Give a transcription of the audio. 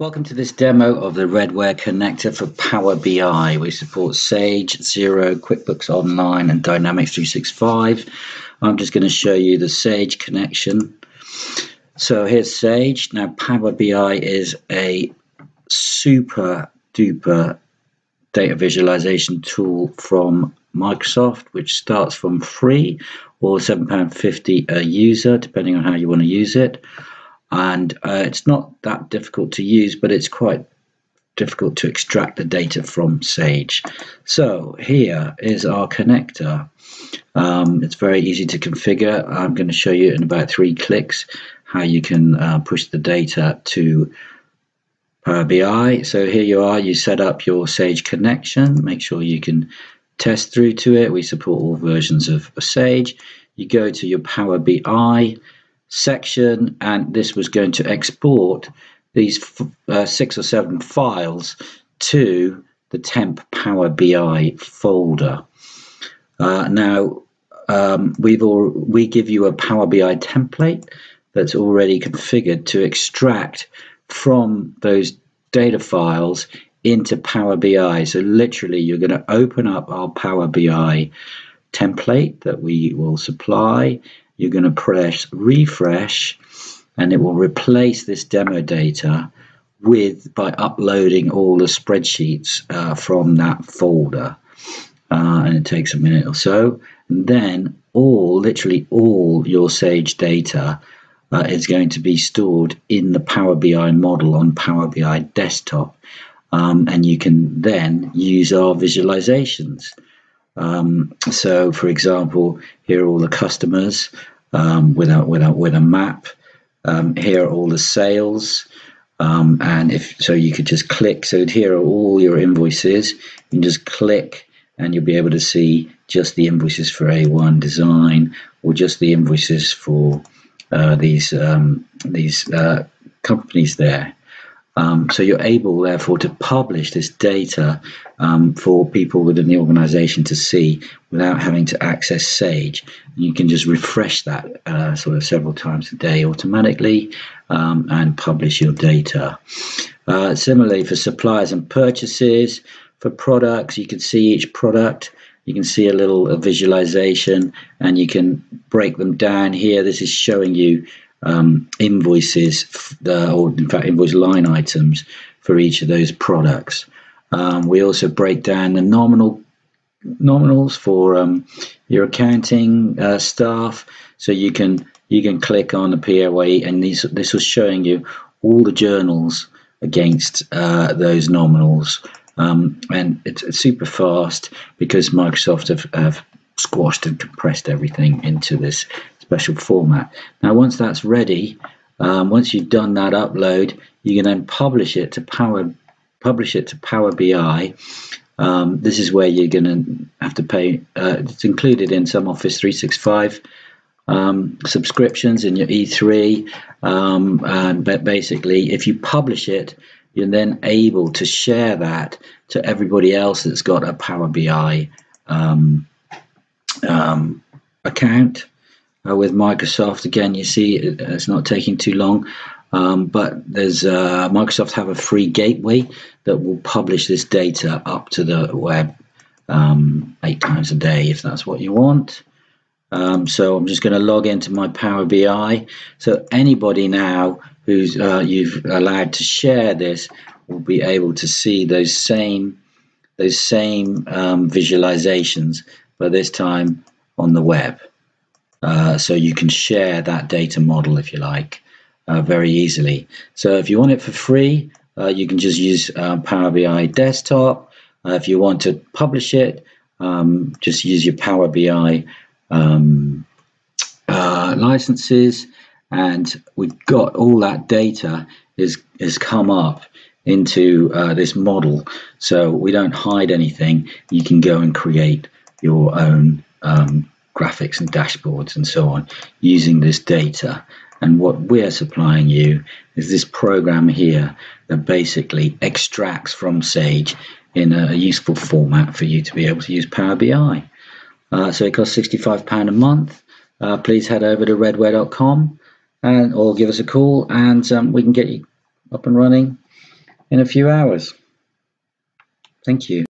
Welcome to this demo of the Redware connector for Power BI. We support Sage, Xero, QuickBooks Online, and Dynamics 365. I'm just going to show you the Sage connection. So here's Sage. Now Power BI is a super duper data visualization tool from Microsoft, which starts from free or £7.50 a user, depending on how you want to use it and uh, it's not that difficult to use, but it's quite difficult to extract the data from Sage. So here is our connector. Um, it's very easy to configure. I'm going to show you in about three clicks how you can uh, push the data to Power BI. So here you are, you set up your Sage connection, make sure you can test through to it. We support all versions of Sage. You go to your Power BI, section and this was going to export these uh, six or seven files to the temp power bi folder. Uh, now um, we've all we give you a power bi template that's already configured to extract from those data files into power bi so literally you're going to open up our power bi template that we will supply you're going to press refresh and it will replace this demo data with by uploading all the spreadsheets uh, from that folder. Uh, and it takes a minute or so. And then all literally all your sage data uh, is going to be stored in the Power BI model on Power BI desktop. Um, and you can then use our visualizations um, so, for example, here are all the customers um, with, a, with, a, with a map. Um, here are all the sales. Um, and if so, you could just click. So here are all your invoices. You can just click, and you'll be able to see just the invoices for A1 design, or just the invoices for uh, these um, these uh, companies there. Um, so you're able, therefore, to publish this data um, for people within the organization to see without having to access Sage. And you can just refresh that uh, sort of several times a day automatically um, and publish your data. Uh, similarly, for suppliers and purchases, for products, you can see each product. You can see a little visualization and you can break them down here. This is showing you um, invoices, the, or in fact, invoice line items for each of those products. Um, we also break down the nominal nominals for um, your accounting uh, staff, so you can you can click on the POA, and these this was showing you all the journals against uh, those nominals. Um, and it's, it's, super fast because Microsoft have, have squashed and compressed everything into this special format. Now, once that's ready, um, once you've done that upload, you can then publish it to Power publish it to Power BI. Um, this is where you're going to have to pay. Uh, it's included in some Office 365 um, subscriptions in your E3. Um, and but basically, if you publish it, you're then able to share that to everybody else that's got a Power BI um, um, account uh, with Microsoft. Again, you see it's not taking too long. Um, but there's uh, Microsoft have a free gateway that will publish this data up to the web um, eight times a day if that's what you want. Um, so I'm just going to log into my Power BI. So anybody now who's uh, you've allowed to share this will be able to see those same those same um, visualizations, but this time on the web. Uh, so you can share that data model if you like uh, very easily. So if you want it for free, uh, you can just use uh, Power BI Desktop. Uh, if you want to publish it, um, just use your Power BI um, licenses. And we've got all that data is has come up into this model. So we don't hide anything. You can go and create your own um, graphics and dashboards and so on using this data. And what we're supplying you is this program here that basically extracts from Sage in a useful format for you to be able to use Power BI. Uh, so it costs £65 a month. Uh, please head over to redware.com and or give us a call and um, we can get you up and running in a few hours. Thank you.